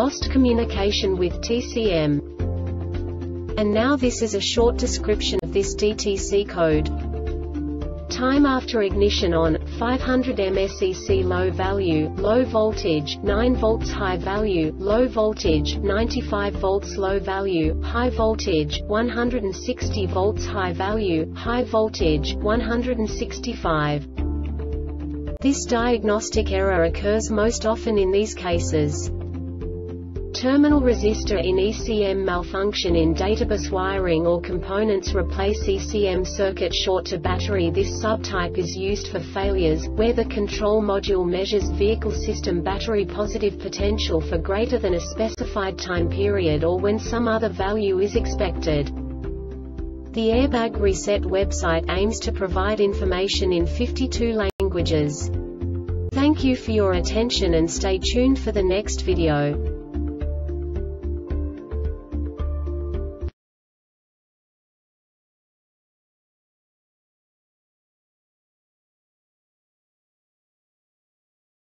lost communication with TCM. And now this is a short description of this DTC code. Time after ignition on, 500 mSEC low value, low voltage, 9 volts high value, low voltage, 95 volts low value, high voltage, 160 volts high value, high voltage, 165. This diagnostic error occurs most often in these cases. Terminal resistor in ECM malfunction in databus wiring or components replace ECM circuit short to battery This subtype is used for failures, where the control module measures vehicle system battery positive potential for greater than a specified time period or when some other value is expected. The Airbag Reset website aims to provide information in 52 languages. Thank you for your attention and stay tuned for the next video.